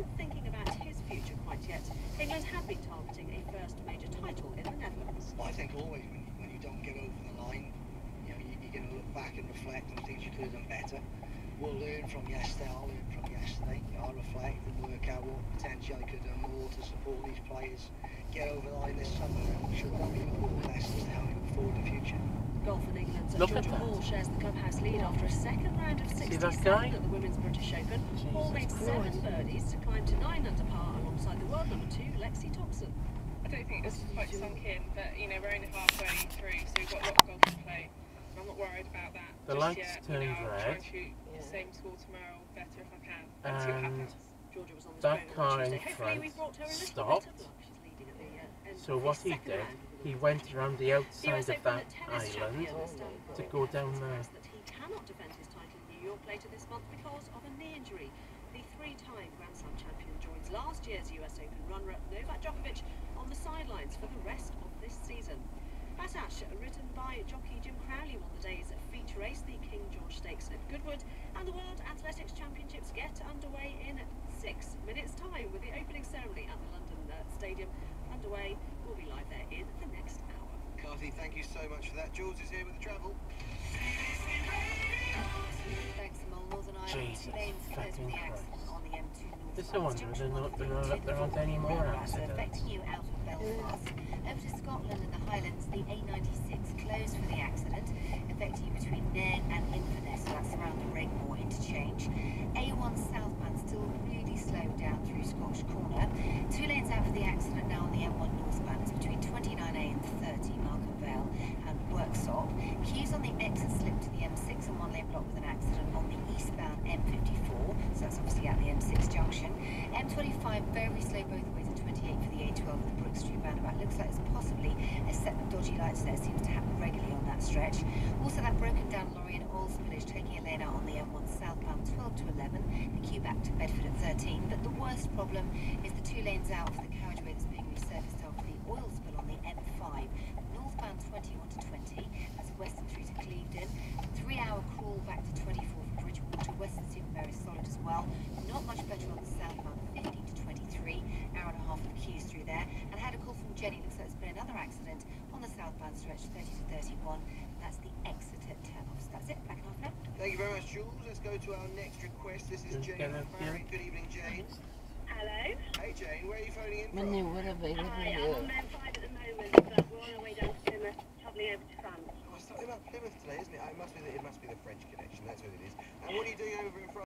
isn't thinking about his future quite yet. England have been targeting a first major title in the Netherlands. I think always when you, when you don't get over the line, you know, you, you're going to look back and reflect on things you could have done better. We'll learn from yesterday. I'll learn from yesterday. I'll reflect and work out what potentially I could have done more to support these players get over the line this summer. And I'm sure that'll be important lessons to help me forward in the future. Golf in England's Look at Georgia that. Hall shares the clubhouse lead after a second round of See 67 that guy? at the Women's British Open. Hall made seven birdies to climb to nine under par alongside the world number two, Lexi Thompson. I don't think it's quite sunk in, but you know we're only halfway through, so we've got a lot of golf to play. I'm not worried about that. The just lights yet. turned you know, I'll try red. and shoot the same score tomorrow, better if I can. And see what happens. Georgia was on the that screen car in Tuesday. Hopefully we front brought her a little stopped. bit of luck. She's at the uh, So what he did, round. He went around the outside of that island to go down there. that he cannot defend his title in New York later this month because of a knee injury. The three-time Grand Slam champion joins last year's US Open runner-up Novak Djokovic on the sidelines for the rest of this season. Battaash, ridden by jockey Jim Crowley, won the day's feature race, the King George Stakes at Goodwood, and the World Athletics Championships get underway in six minutes' time with the opening ceremony at the London uh, Stadium underway. We'll be live there in the next hour. Carthy, thank you so much for that. Jules is here with the travel. Thanks, Mole. Northern Ireland. Jesus Lanes closed fucking with the accident on the M2 north. It's no wonder they're not- they're not- there aren't any more accidents. affecting you out of Belfast. Over to Scotland and the Highlands, the A96 closed for the accident, affecting you between Nairn and Inverness, so that's around the Raigmore interchange. A1 southbound still really slow down through Scotch Corner. Two lanes out for the accident now on the M1 northbound. It's between 29A and 30, Markham Vale and Worksop. Queues on the exit slip to the M6 and one lane block with an accident on the eastbound M54, so obviously at the M6 junction. M25 very slow both ways at 28 for the A12 at the Brook Street roundabout. Looks like there's possibly a set of dodgy lights there. Seems to happen regularly on that stretch. Also that broken down lorry in oil spillage taking a lane out on the M1 southbound 12 to 11. The queue back to Bedford at 13. But the worst problem is the two lanes out for the carriageway that's being resurfaced after the oil spill on the M5. Northbound 21 to 20. That's Weston through to Clevedon. Three hour crawl back to 24 for Bridgwater. Weston Super Mare solid as well. Not much better on the southbound 15 to 23. Hour and a half of queues through there. And I had a call from Jenny. Looks like there's been another accident on the southbound stretch 30 to 31. That's the Exeter turn-offs. That's it. Back in half an hour. Thank you very much, Jules. Let's go to our next request. This is Just Jane get from up Barry. Good evening, Jane. Hello. Hey, Jane, where are you phoning in When from? they were available Hi, I'm here. on M5 at the moment, but we're on our way down to Plymouth, travelling over to France. Oh, it's something about Plymouth today, isn't it? It must be the, it must be the French connection. That's what it is. And what are you doing over in France?